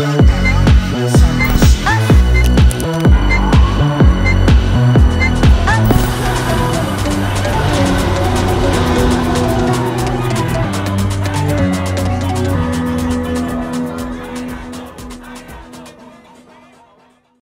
down.